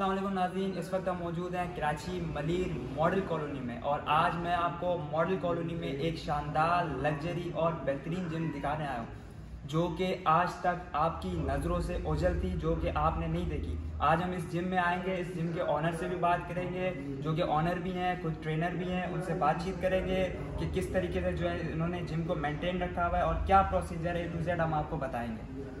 अल्लाम नाजीन इस वक्त हम मौजूद हैं कराची मलिर मॉडल कॉलोनी में और आज मैं आपको मॉडल कॉलोनी में एक शानदार लग्जरी और बेहतरीन जिम दिखाने आया हूँ, जो कि आज तक आपकी नज़रों से ओझल थी, जो कि आपने नहीं देखी। आज हम इस जिम में आएँगे, इस जिम के ऑनर से भी बात करेंगे, जो कि ऑनर भी हैं कुछ ट्रेनर भी हैं, उनसे बातचीत करेंगे कि किस तरीके से जो है इन्होंने जिम को मेंटेन रखा हुआ है और क्या प्रोसीजर है, टू जेड हम आपको बताएँगे।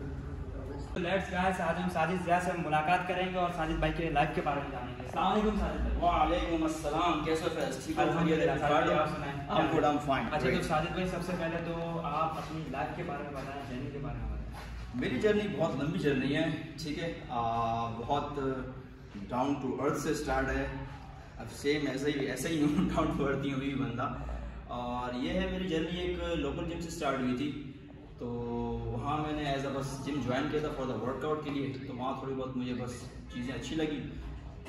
लेट्स गाइस आज हम साजिद जिया से मुलाकात करेंगे और साजिद भाई के लाइफ के बारे में जानेंगे। अस्सलाम वालेकुम साजिद भाई। वालेकुम अस्सलाम कैसे हो फैज ठीक हो? अल्हम्दुलिल्लाह आप सुनाएँ। I'm good, I'm fine. अच्छा तो साजिद भाई सबसे पहले तो आप अपनी लाइफ के बारे में बताएँ जर्नी के बारे में बताएँ। मेरी जर्नी बहुत लंबी जर्नी है ठीक है? बहुत डाउन टू अर्थ से स्टार्ट है। अब सेम ऐसे ही ऐसे ही हूँ डाउन टू अर्थ ही हूँ भी बंदा। और ये है मेरी जर्नी एक लोकल जिम से स्टार्ट हुई थी। तो वहाँ मैंने एज अ बस जिम ज्वाइन किया था फॉर द वर्कआउट के लिए। तो वहाँ थोड़ी बहुत मुझे बस चीज़ें अच्छी लगी।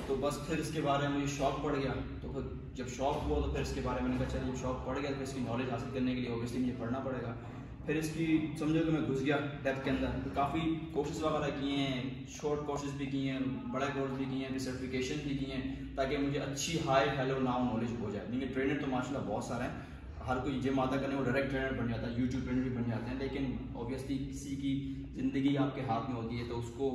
तो बस फिर इसके बारे में मुझे शौक पड़ गया। तो फिर जब शौक हुआ तो फिर इसके बारे में मैंने कहा चलिए जब शौक पड़ गया तो इसकी नॉलेज हासिल करने के लिए ओबियसली मुझे पढ़ना पड़ेगा। फिर इसकी समझो कि मैं घुस गया डेप्थ के अंदर। तो काफ़ी कोर्सेज वगैरह किए हैं शॉर्ट कोर्सेज भी किए हैं, बड़े कोर्स भी किए हैं, फिर सर्टिफिकेशन भी किए हैं, ताकि मुझे अच्छी हाई हेलो नाउ नॉलेज हो जाए। नहीं ट्रेनर तो माशाल्लाह बहुत सारे हैं। हर कोई जिम आता करने वो डायरेक्ट ट्रेनर बन जाता है यूट्यूब ट्रेनर भी बन जाते हैं, लेकिन ऑब्वियसली किसी की ज़िंदगी आपके हाथ में होती है तो उसको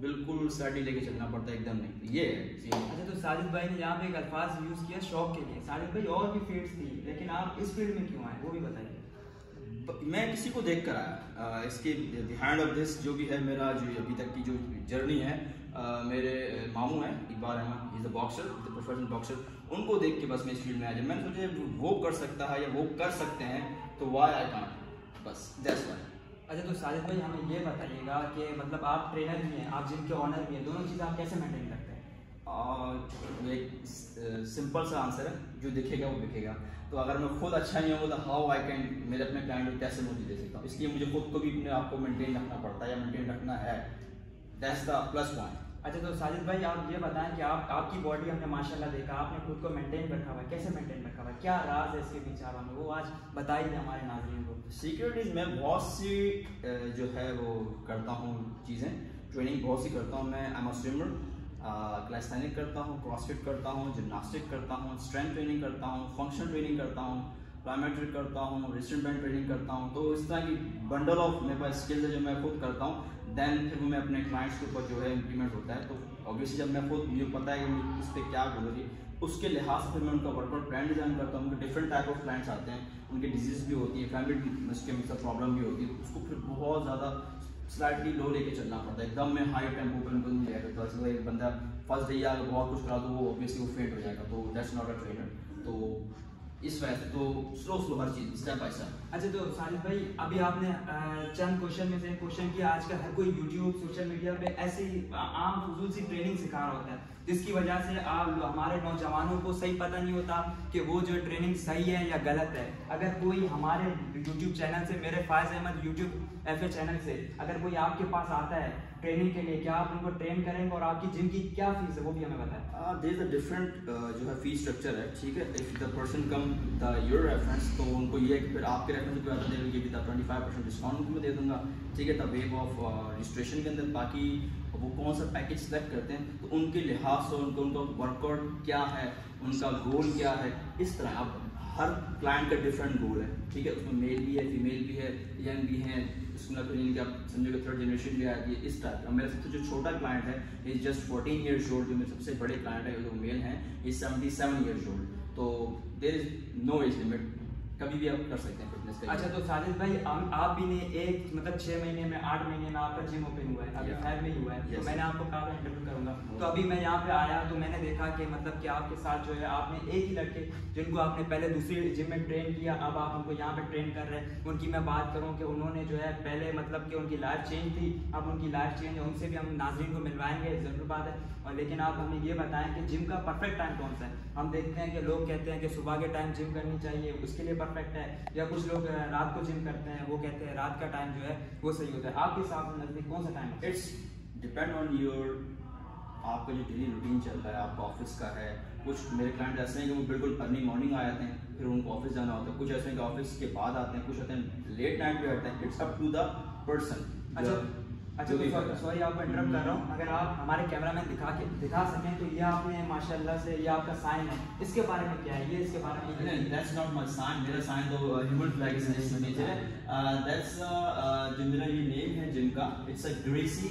बिल्कुल स्टडी लेके चलना पड़ता है एकदम नहीं। ये है अच्छा तो साजिद भाई ने यहाँ पे एक अल्फाज यूज़ किया, शौक के लिए। साजिद भाई और भी फ़ील्ड थी, लेकिन आप इस फ़ील्ड में क्यों आए, वो भी बताइए। मैं किसी को देख कर आया इसके बिहाइंड ऑफ़ दिस जो भी है मेरा जो अभी तक की जो जर्नी है अ, मेरे मामू हैं Iqbal Ahmed is the boxer professional boxer उनको देख के बस मैं इस फ़ील्ड में आया। जब मैंने सोचा वो कर सकता है या वो कर सकते हैं तो वाई आई कांट बस दैट्स वाई अच्छा तो साजिद भाई हमें ये बताइएगा कि मतलब आप ट्रेनर भी हैं आप जिम के ऑनर भी हैं दोनों चीज़ आप कैसे मेंटेन करते हैं? और एक सिंपल सा आंसर है जो दिखेगा वो दिखेगा तो अगर मैं खुद अच्छा नहीं हूँ तो हाउ आई कैन मेरे अपने क्लाइंट को कैसे मुझे दे सकता हूँ? इसलिए मुझे खुद को भी अपने आप को मेंटेन रखना पड़ता है या मेंटेन रखना है। दैट्स द प्लस पॉइंट अच्छा तो साजिद भाई आप ये बताएँ कि आप आपकी बॉडी हमने माशाल्लाह देखा आपने खुद को मेंटेन रखा हुआ है। कैसे मेंटेन रखा हुआ है? क्या राज है इसके पीछे आप हमें वो आज बताइए हमारे नाजरीन को। सिक्योरिटीज में बहुत सी जो है वो करता हूँ चीज़ें। ट्रेनिंग बहुत सी करता हूँ मैं आई एम स्विमर क्लाइस्थेनिक करता हूँ क्रॉसफिट करता हूँ जिमनास्टिक करता हूँ स्ट्रेंथ ट्रेनिंग करता हूँ फंक्शनल ट्रेनिंग करता हूँ प्लायोमेट्रिक करता हूँ रिस्टेंट बैंड ट्रेनिंग करता हूँ। तो इस तरह की बंडल ऑफ़ मेरे पास स्किल्स है जो मैं खुद करता हूँ। देन फिर मैं अपने क्लाइंट्स के ऊपर जो है इम्प्लीमेंट होता है। तो ऑब्वियसली जब मैं खुद, मुझे पता है कि इस पर क्या ज़रूरी उसके लिहाज से फिर मैं उनका वर्कआउट प्लान डिज़ाइन करता हूँ। उनके डिफरेंट टाइप ऑफ़ क्लाइंट्स आते हैं, उनकी डिज़ीज़ भी होती है फैमिली उसके मतलब प्रॉब्लम भी होती है। उसको फिर बहुत ज़्यादा स्लाइटली लो लेके चलना पड़ता है। एकदम में हाई टेंपो पर उनको नहीं जाएगा। तो ऐसे एक बंदा फ़र्स्ट डे अगर बहुत कुछ करा तो वो ऑब्वियसली वो फेंट हो जाएगा। तो दैट्स नॉट अ ट्रेनर तो इस वजह से तो स्लो स्लो हर चीज़ स्टेप बाय स्टेप अच्छा तो साजिद भाई, अभी आपने चंद क्वेश्चन में से क्वेश्चन किया। आजकल हर कोई यूट्यूब सोशल मीडिया पे ऐसे ही आम, फजूल सी ट्रेनिंग सिखा रहा होता है। जिसकी वजह से आप हमारे नौजवानों को सही पता नहीं होता कि वो जो ट्रेनिंग सही है या गलत है। अगर कोई हमारे यूट्यूब चैनल से, मेरे Faiz Ahmed YouTube F channel से, अगर कोई आपके पास आता है ट्रेनिंग के लिए, क्या आप उनको ट्रेन करेंगे और आपकी जिम की क्या फ़ीस है, वो भी हमें बताएँ। देर अ डिफरेंट जो है फ़ीस स्ट्रक्चर है, ठीक है? If the person come the your reference तो उनको ये है कि फिर आपके रेफरेंस आता दे ट्वेंटी फाइव परसेंट डिस्काउंट मैं दे दूँगा, ठीक है? द वेव ऑफ़ रजिस्ट्रेशन के अंदर, बाकी वो कौन सा पैकेज सेलेक्ट करते हैं तो उनके लिहाज से उनको, उनका वर्कआउट क्या है, उनका गोल क्या है, इस तरह अब हर क्लाइंट का डिफरेंट गोल है, ठीक है? उसमें मेल भी है फीमेल भी है यंग भी है उसमें फिर आप थर्ड जनरेशन भी आती है इस टाइप का। मेरा सबसे जो छोटा क्लाइंट है is just fourteen years old जो मेरे सबसे बड़े क्लाइंट है, जो मेल हैं is seventy seven years old तो there is no age limit कभी भी आप कर सकते हैं फिटनेस का अच्छा तो साजिद भाई आप, आप भी ने एक मतलब छह महीने में आठ महीने में आपका जिम ओपन हुआ है अभी Yeah. में ही हुआ है तो मैंने आपको कहा था इंटरव्यू करूँगा। तो अभी मैं यहाँ पे आया तो मैंने देखा कि मतलब कि आपके साथ जो है आपने एक ही लड़के जिनको आपने पहले दूसरी जिम में ट्रेन किया अब आप उनको यहाँ पे ट्रेन कर रहे हैं। उनकी मैं बात करूँ कि उन्होंने जो है पहले मतलब कि उनकी लाइफ चेंज थी अब उनकी लाइफ चेंज है उनसे भी हम नाजरीन को मिलवाएँगे ज़रूर बात है। और लेकिन आप हमें ये बताएँ कि जिम का परफेक्ट टाइम कौन सा है? हम देखते हैं कि लोग कहते हैं कि सुबह के टाइम जिम करनी चाहिए उसके लिए परफेक्ट है या कुछ लोग रात को जिम करते हैं वो कहते हैं रात का टाइम जो है वो सही होता है। आपके हिसाब से नज़दीक कौन सा टाइम है? इट्स डिपेंड ऑन योर आपका जो डेली रूटीन चल रहा है आपका ऑफ़िस का है। कुछ मेरे क्लाइंट ऐसे हैं कि वो बिल्कुल अर्ली मॉर्निंग आ जाते हैं फिर उनको ऑफ़िस जाना होता है। कुछ ऐसे हैं कि ऑफ़िस के बाद आते हैं कुछ आते हैं लेट नाइट भी आते हैं। It's up to the person अच्छा अच्छा तो सॉरी आपको इंटरप्ट कर रहा हूँ। अगर आप हमारे कैमरा में दिखा के दिखा सकें तो ये आपने, माशाल्लाह से ये आपका साइन है। इसके बारे में क्या है? ये इसके बारे में नहीं दैट्स नॉट माय साइन मेरा साइन तो ह्यूमन फ्लैग इज़ है? दैट्स जो मेरा ये नेम है it's a Qureshi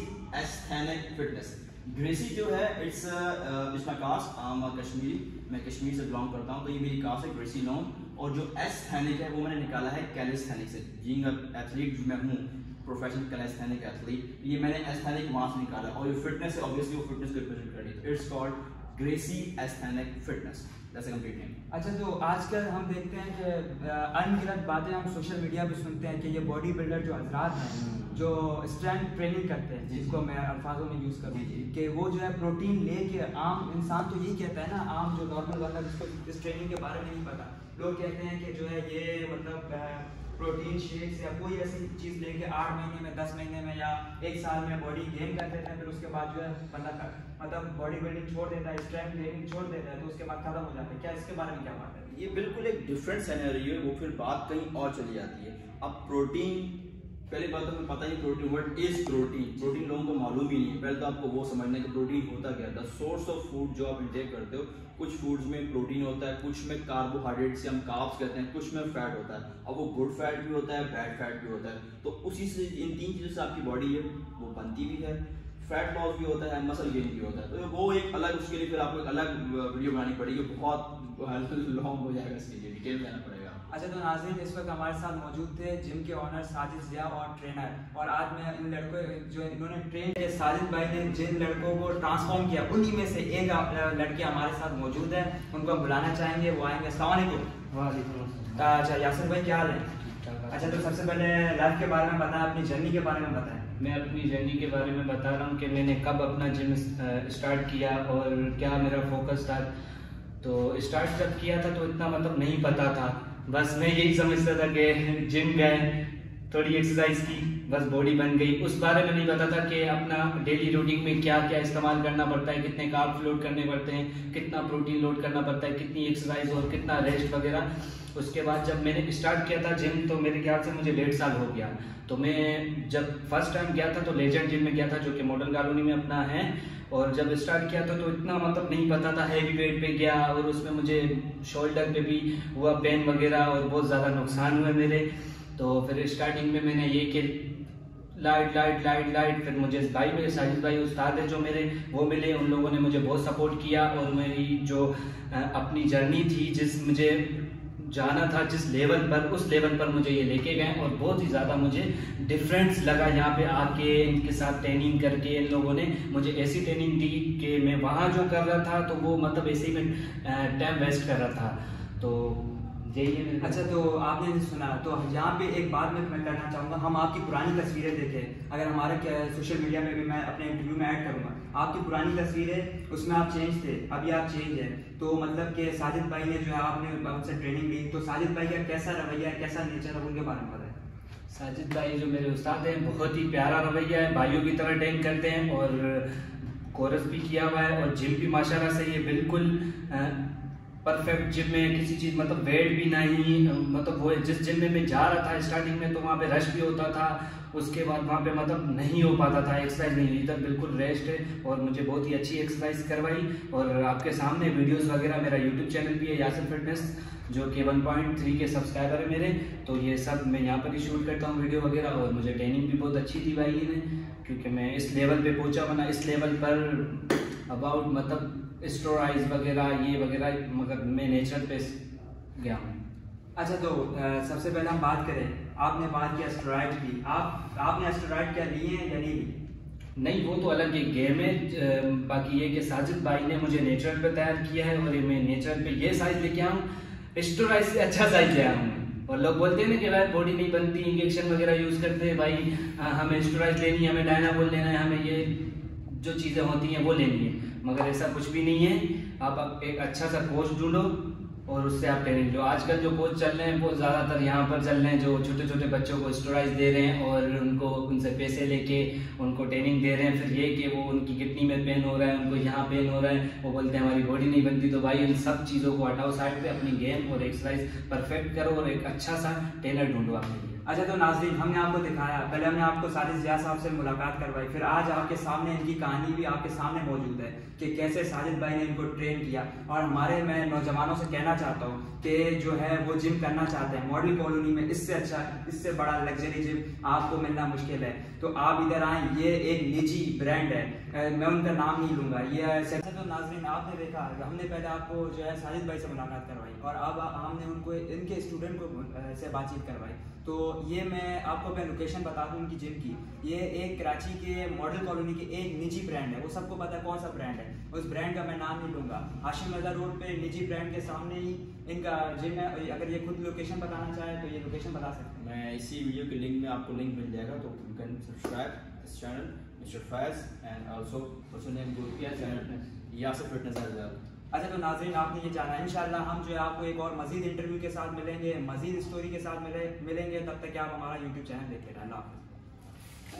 fitness Qureshi जो है it's it's my caste I am Kashmiri मैं कश्मीर से बिलोंग करता हूँ तो ये मेरी कास्ट है ग्रेसी लॉन और जो एस्थेनिक है, वो मैंने निकाला है कैलिस्थेनिक से। जीइंग एथलीट मैं हूँ। प्रोफेशनल कैलेस्थेनिक एथलीट ये मैंने एस्थेनिक मास निकाला और ये फिटनेस है ऑब्वियसली वो फिटनेस को रिप्रेजेंट कर रही है it's called Qureshi aesthetic fitness complete name अच्छा तो आजकल हम देखते हैं कि अनगिनत बातें हम सोशल मीडिया पे सुनते हैं कि ये बॉडी बिल्डर जो हजरात हैं हम्म। जो स्ट्रेंथ ट्रेनिंग करते हैं जिसको मैं अल्फाजों में यूज़ करूँ कि वो जो है प्रोटीन लेके आम इंसान तो यही कहता है ना आम जो नॉर्मल बंदा जिसको इस ट्रेनिंग के बारे में नहीं पता। लोग कहते हैं कि जो है ये मतलब प्रोटीन शेक्स या कोई ऐसी चीज़ लेके आठ महीने में दस महीने में या एक साल में बॉडी गेन कर देते हैं फिर उसके बाद जो है बंदा मतलब बॉडी बिल्डिंग छोड़ देता है स्ट्रेंथ ट्रेनिंग छोड़ देता है तो उसके बाद खत्म हो जाता है। क्या इसके बारे में क्या बात है? ये बिल्कुल एक डिफरेंट सैनरियो है, वो फिर बात कहीं और चली जाती है। अब प्रोटीन पहली बात तो पता ही protein what is protein protein लोगों को मालूम ही नहीं है। पहले तो आपको वो समझना है कि प्रोटीन होता क्या है। सोर्स ऑफ़ फ़ूड जो आप इंटेक करते हो, कुछ फूड्स में प्रोटीन होता है, कुछ में कार्बोहाइड्रेट से हम काप्स कहते हैं, कुछ में फैट होता है। अब वो गुड फैट भी होता है बैड फैट भी होता है। तो उसी से, इन तीन चीज़ों से आपकी बॉडी है, वो बनती भी है। फैट लॉस भी होता है मसल गेन भी होता है। तो वो एक अलग उसके लिए फिर आपको एक अलग वीडियो बनानी पड़ेगी। बहुत लॉन्ग हो जाएगा इसके लिए डिटेल में आना पड़ेगा। अच्छा तो नाजिन इस वक्त हमारे साथ मौजूद थे जिम के ऑनर साजिद जिया और ट्रेनर और आज मैं इन लड़कों जो इन्होंने ट्रेन किया साजिद भाई ने जिन लड़कों को ट्रांसफॉर्म किया उन्हीं में से एक लड़के हमारे साथ मौजूद है। उनको हम बुलाना चाहेंगे वो आएँगे। अच्छा यासिर भाई क्या हाल है? अच्छा तो सबसे पहले लाइफ के बारे में बताएँ अपनी जर्नी के बारे में बताएँ। मैं अपनी जर्नी के बारे में बता रहा हूँ कि मैंने कब अपना जिम स्टार्ट किया और क्या मेरा फोकस था। तो स्टार्ट जब किया था तो इतना मतलब नहीं पता था। बस मैं यही समझता था कि जिम गए थोड़ी एक्सरसाइज की, बस बॉडी बन गई। उस बारे में नहीं पता था कि अपना डेली रूटीन में क्या क्या इस्तेमाल करना पड़ता है, कितने कार्ब्स लोड करने पड़ते हैं, कितना प्रोटीन लोड करना पड़ता है, कितनी एक्सरसाइज और कितना रेस्ट वगैरह। उसके बाद जब मैंने स्टार्ट किया था जिम तो मेरे ख्याल से मुझे डेढ़ साल हो गया। तो मैं जब फ़र्स्ट टाइम गया था तो लेजेंड जिम में गया था, जो कि मॉडर्न कॉलोनी में अपना है। और जब स्टार्ट किया था तो इतना मतलब नहीं पता था हैवी वेट पे गया और उसमें मुझे शोल्डर पे भी हुआ पेन वगैरह और बहुत ज़्यादा नुकसान हुए मेरे। तो फिर स्टार्टिंग में मैंने ये कि लाइट लाइट लाइट लाइट फिर मुझे भाई मेरे साजिद भाई उस्ताद है जो मेरे, वो मिले, उन लोगों ने मुझे बहुत सपोर्ट किया और मेरी जो अपनी जर्नी थी, जिस मुझे जाना था, जिस लेवल पर, उस लेवल पर मुझे ये लेके गए और बहुत ही ज़्यादा मुझे डिफरेंस लगा यहाँ पे आके, इनके साथ ट्रेनिंग करके, इन लोगों ने मुझे ऐसी ट्रेनिंग दी कि मैं वहाँ जो कर रहा था तो वो मतलब ऐसे ही मैं टाइम वेस्ट कर रहा था। तो अच्छा तो आपने सुना तो यहाँ पे एक बात मैं मैं करना चाहूँगा। हम आपकी पुरानी तस्वीरें देखें। अगर हमारे सोशल मीडिया में भी मैं अपने इंटरव्यू में ऐड करूँगा। आपकी पुरानी तस्वीरें उसमें आप चेंज थे अभी आप चेंज है। तो मतलब कि साजिद भाई ने जो है आपने उनसे ट्रेनिंग ली। तो साजिद भाई का कैसा रवैया है कैसा नेचर है उनके बारे में बताएँ। साजिद भाई जो मेरे उस्ताद हैं बहुत ही प्यारा रवैया है। भाइयों की तरह ट्रेन करते हैं और कोरस भी किया हुआ है और जिम भी माशाल्लाह से ये बिल्कुल परफेक्ट जिम में किसी चीज़ मतलब वेट भी नहीं मतलब वो जिस जिम में मैं जा रहा था स्टार्टिंग में तो वहाँ पे रश भी होता था। उसके बाद वहाँ पे मतलब नहीं हो पाता था एक्सरसाइज नहीं हुई। तब बिल्कुल रेस्ट है और मुझे बहुत ही अच्छी एक्सरसाइज करवाई। और आपके सामने वीडियोस वगैरह मेरा यूट्यूब चैनल भी है यासिर फिटनेस जो कि 1.3 के सब्सक्राइबर है मेरे। तो ये सब मैं यहाँ पर ही शूट करता हूँ वीडियो वगैरह और मुझे ट्रेनिंग भी बहुत अच्छी थी भाई ने, क्योंकि मैं इस लेवल पर पहुँचा बना इस लेवल पर अबाउट मतलब स्टोराइज वगैरह ये वगैरह मगर मैं नेचर पे गया हूँ। अच्छा तो सबसे पहले हम बात करें आपने बात किया एस्ट्रॉइड की। आप आपने एस्ट्रॉइड क्या लिए हैं या नहीं लिए नहीं वो तो अलग एक गेम है बाकी ये कि साजिद भाई ने मुझे नेचर पे तैयार किया है और मैं नेचर पे ये साइज़ लेके आऊँ स्टोराइज से अच्छा साइज़ ले आऊँ और लोग बोलते हैं ना कि भाई बॉडी नहीं बनती इंजेक्शन वगैरह यूज़ करते हैं भाई हमें स्टोराइज लेनी है हमें डायनाबोल लेना है हमें ये जो चीज़ें होती हैं वो है मगर ऐसा कुछ भी नहीं है। आप एक अच्छा सा कोच ढूंढो और उससे आप ट्रेनिंग लो। आजकल जो कोच चल रहे हैं, वो ज़्यादातर यहाँ पर चल रहे हैं, जो छोटे छोटे बच्चों को स्टोराइज दे रहे हैं और उनको, उनसे पैसे लेके उनको ट्रेनिंग दे रहे हैं। फिर ये कि वो उनकी किडनी में पेन हो रहा है, उनको यहाँ पेन हो रहा है, वो बोलते हैं, हमारी बॉडी नहीं बनती। तो भाई इन सब चीज़ों को हटाओ साइड पर अपनी गेम और एक्सरसाइज परफेक्ट करो और एक अच्छा सा ट्रेनर ढूंढो आपके लिए अच्छा तो नाजरीन, हमने आपको दिखाया। पहले हमने आपको साजिद जिया साहब से मुलाकात करवाई, फिर आज आपके सामने इनकी कहानी भी आपके सामने मौजूद है कि कैसे साजिद भाई ने इनको ट्रेन किया। और हमारे, मैं नौजवानों से कहना चाहता हूँ कि जो है, वो जिम करना चाहते हैं, मॉडल कॉलोनी में, इससे अच्छा इससे बड़ा लग्जरी जिम आपको मिलना मुश्किल है। तो आप इधर आए, ये एक निजी ब्रांड है। मैं उनका नाम नहीं लूँगा। ये ऐसे तो नाजरीन आपने देखा हमने पहले आपको जो है साजिद भाई से मुलाकात करवाई और अब हमने उनको इनके स्टूडेंट को से बातचीत करवाई। तो ये मैं आपको मैं लोकेशन बता दूँ उनकी जिम की। ये एक कराची के मॉडल कॉलोनी के एक निजी ब्रांड है। वो सबको पता है कौन सा ब्रांड है। उस ब्रांड का मैं नाम नहीं लूँगा। हाशिम नज़र रोड पे निजी ब्रांड के सामने ही इनका जिम है। अगर ये खुद लोकेशन बताना चाहे तो ये लोकेशन बता सकते हैं। मैं इसी वीडियो के लिंक में आपको लिंक मिल जाएगा तो you can subscribe this channel Mr Faiz and also person name Gurpiya channel Yasir fitness as well अच्छा तो नाजरीन आपने ये जाना है। इंशाल्लाह हम जो है आपको एक और मजीद इंटरव्यू के साथ मिलेंगे मजीद स्टोरी के साथ मिले मिलेंगे। तब तक आप हमारा यूट्यूब चैनल देखते रहें अल्लाह हाफ़